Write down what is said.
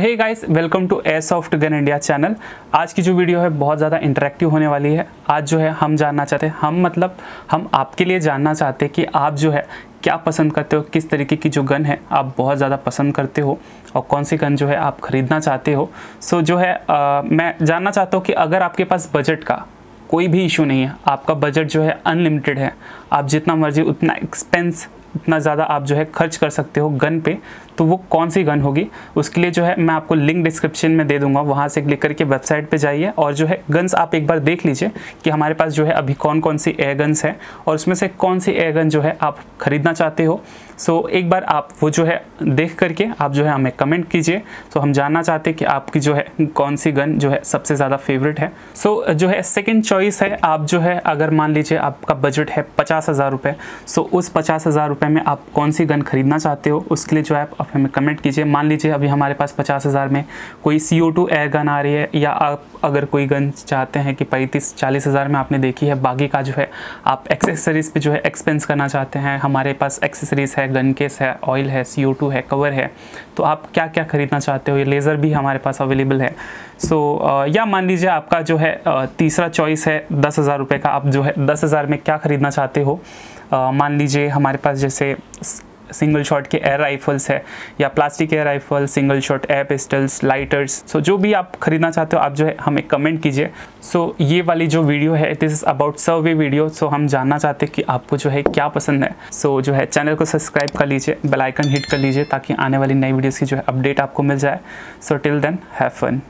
Hey guys welcome to a soft gun India channel आज की जो वीडियो है बहुत ज़्यादा इंटरेक्टिव होने वाली है। आज जो है हम जानना चाहते हैं हम मतलब हम आपके लिए जानना चाहते हैं कि आप जो है क्या पसंद करते हो किस तरीके की जो गन है आप बहुत ज़्यादा पसंद करते हो और कौन सी गन जो है आप ख़रीदना चाहते हो। सो so, जो है आ, मैं जानना चाहता हूँ कि अगर आपके पास बजट का कोई भी इशू नहीं है आपका बजट जो है अनलिमिटेड है आप जितना मर्ज़ी उतना एक्सपेंस इतना ज़्यादा आप जो है खर्च कर सकते हो गन पे तो वो कौन सी गन होगी? उसके लिए जो है मैं आपको लिंक डिस्क्रिप्शन में दे दूँगा, वहाँ से क्लिक करके वेबसाइट पे जाइए और जो है गन्स आप एक बार देख लीजिए कि हमारे पास जो है अभी कौन कौन सी एयर गन्स है और उसमें से कौन सी एयर गन जो है आप ख़रीदना चाहते हो। सो so, एक बार आप वो जो है देख करके आप जो है हमें कमेंट कीजिए। तो हम जानना चाहते हैं कि आपकी जो है कौन सी गन जो है सबसे ज़्यादा फेवरेट है। सो so, जो है सेकेंड चॉइस है आप जो है अगर मान लीजिए आपका बजट है पचास हज़ार रुपये सो उस पचास हज़ार रुपये में आप कौन सी गन खरीदना चाहते हो उसके लिए जो है आप हमें कमेंट कीजिए। मान लीजिए अभी हमारे पास पचास हज़ार में कोई C O two air gun आ रही है या आप अगर कोई गन चाहते हैं कि पैंतीस चालीस हज़ार में आपने देखी है बाकी का जो है आप एक्सेसरीज़ पे जो है एक्सपेंस करना चाहते हैं हमारे पास एक्सेसरीज़ है गन केस है ऑयल है सी है कवर है तो आप क्या क्या ख़रीदना चाहते हो? ये लेज़र भी हमारे पास अवेलेबल है। सो so, या मान लीजिए आपका जो है तीसरा चॉइस है दस हज़ार रुपये का आप जो है दस हज़ार में क्या ख़रीदना चाहते हो? मान लीजिए हमारे पास जैसे सिंगल शॉट के एयर राइफल्स है या plastic air rifle single shot air pistols lighters so जो भी आप खरीदना चाहते हो आप जो है हमें कमेंट कीजिए। सो so, ये वाली जो वीडियो है this is about survey video so हम जानना चाहते हैं कि आपको जो है क्या पसंद है। सो so, जो है चैनल को सब्सक्राइब कर लीजिए बेलाइकन हिट कर लीजिए ताकि आने वाली नई वीडियोज़ की जो है अपडेट आपको मिल जाए। So till then have fun